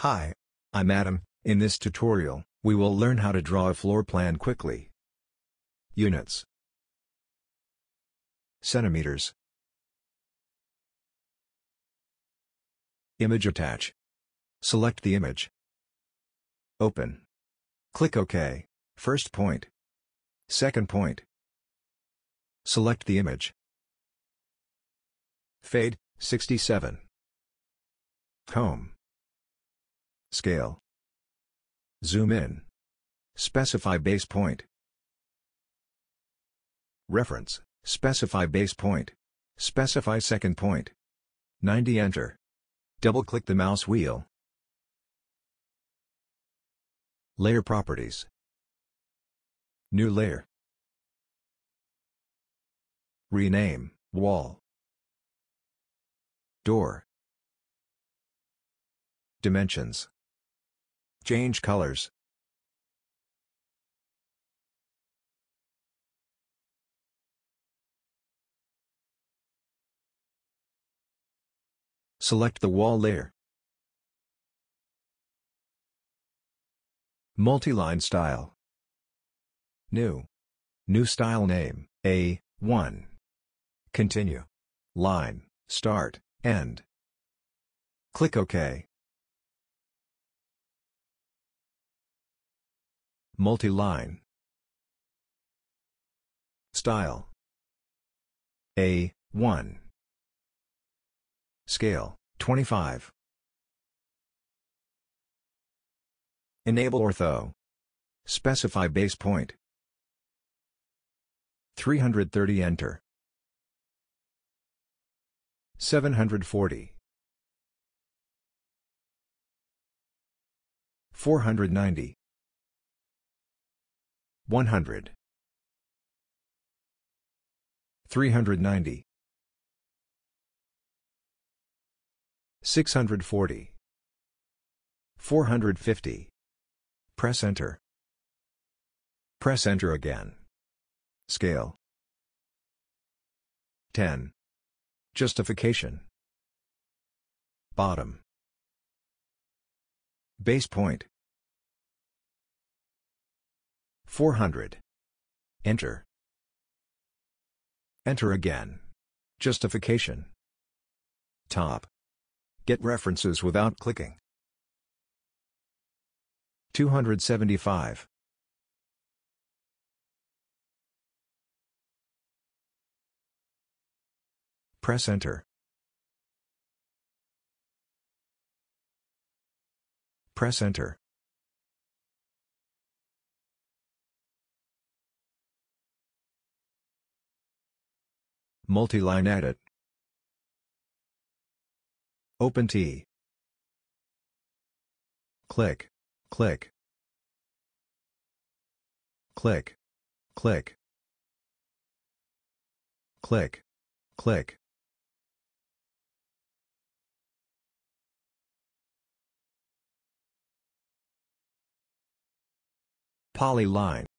Hi, I'm Adam, in this tutorial, we will learn how to draw a floor plan quickly. Units Centimeters Image attach. Select the image. Open. Click OK. First point. Second point. Select the image. Fade, 67. Home. Scale. Zoom in. Specify base point. Reference, specify base point. Specify second point. 90 enter. Double-click the mouse wheel. Layer properties. New layer. Rename, wall. Door. Dimensions. Change colors. Select the wall layer. Multi-line style. New. New style name, A1. Continue. Line, start, end. Click OK. Multi-line. Style. A1. Scale, 25. Enable ortho. Specify base point. 330 enter. 740. 490. 100. 390. 640. 450. Press enter. Press enter again. Scale. 10. Justification. Bottom. Base point. 400. Enter. Enter again. Justification. Top. Get references without clicking. 275. Press enter. Press enter. Multi-line edit. Open T. Click, click. Click, click. Click, click. Polyline.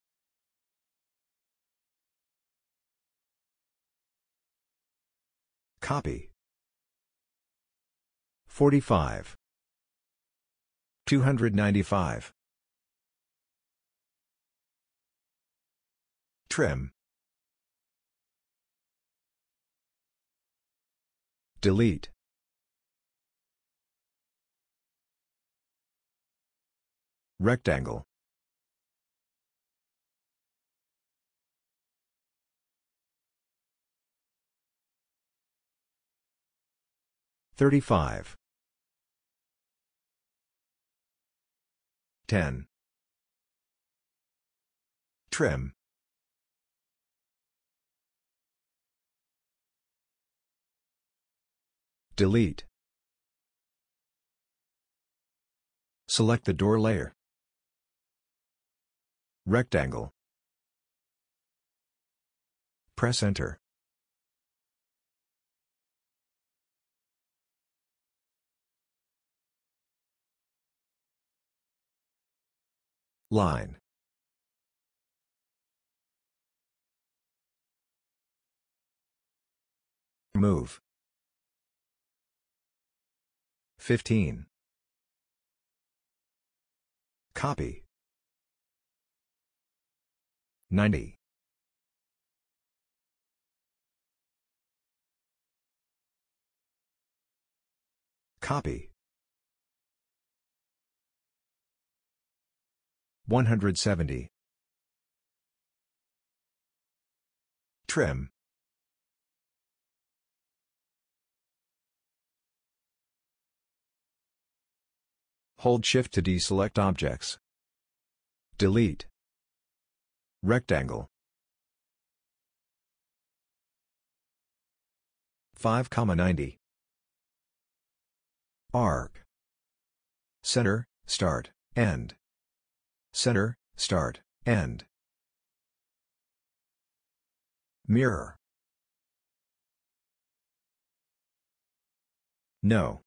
Copy. 45. 295. Trim. Delete. Rectangle. Thirty-five. Ten. Trim. Delete. Select the door layer. Rectangle. Press enter. Line. Move. 15. Copy. 90. Copy. 170. Trim. Hold Shift to deselect objects. Delete. Rectangle. 5,90. Arc. Center, start, end. Center, start, end. Mirror. No.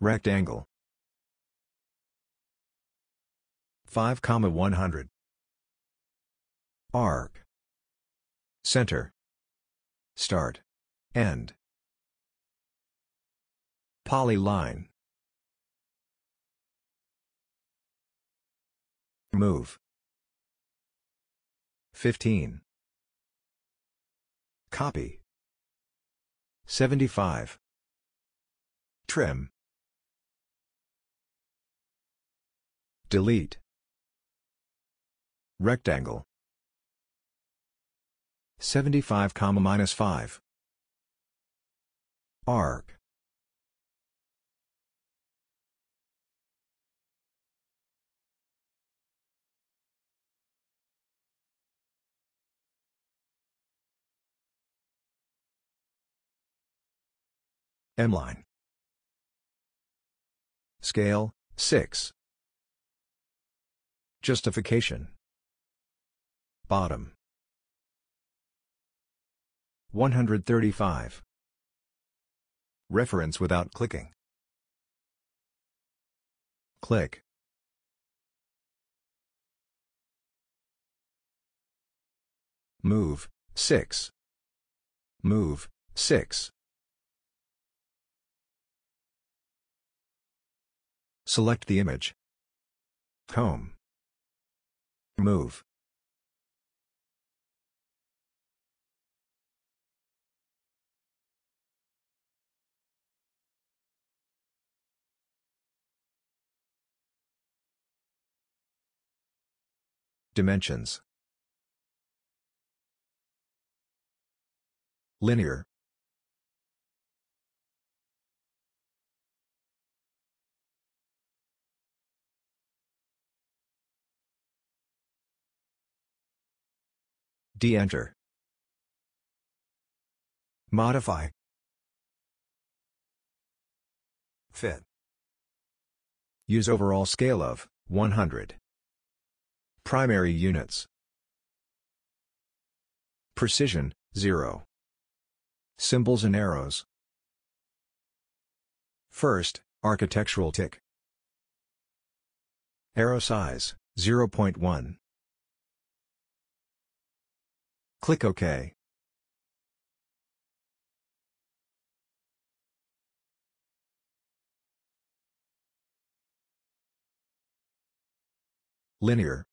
Rectangle. 5, 100. Arc. Center. Start. End. Polyline. Move. 15. Copy. 75. Trim. Delete. Rectangle. 75, minus 5. Arc. M-line. Scale, 6. Justification. Bottom. 135. Reference without clicking. Click. Move, 6. Move, 6. Select the image. Home. Move. Dimensions. Linear. D enter. Modify. Fit. Use overall scale of 100. Primary units. Precision, 0. Symbols and arrows. First, architectural tick. Arrow size, 0.1. Click OK. Linear.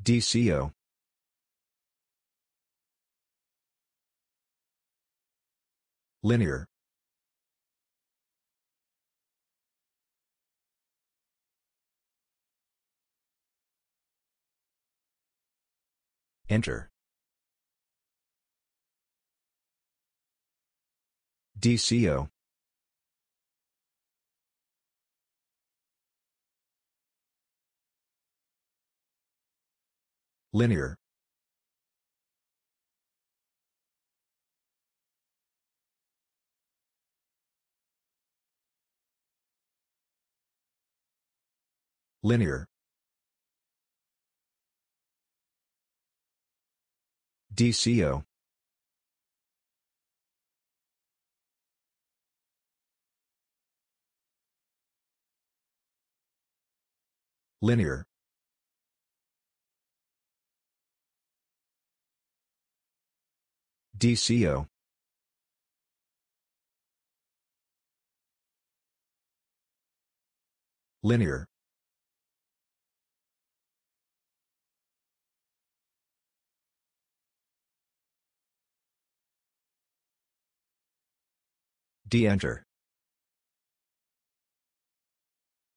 DCO. Linear. Enter. DCO. Linear. Linear. DCO. Linear. DCO. Linear. D enter.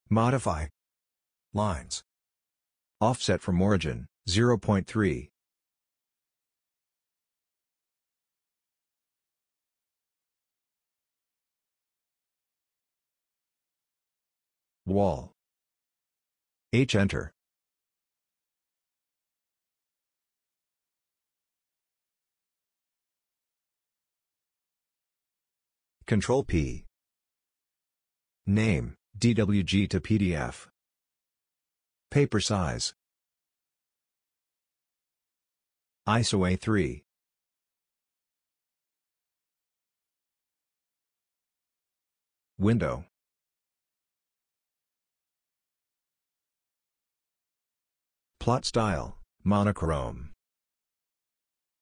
Modify. Lines. Offset from origin, 0.3. Wall. H enter. Control P. Name, DWG to PDF. Paper size. ISO A3. Window. Plot style, monochrome.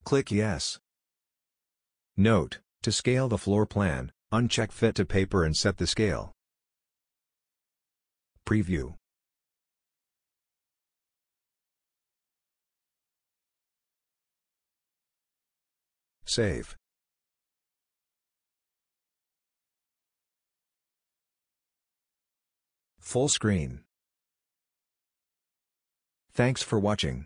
Click Yes. Note, to scale the floor plan, uncheck Fit to Paper and set the scale. Preview. Save. Full screen. Thanks for watching.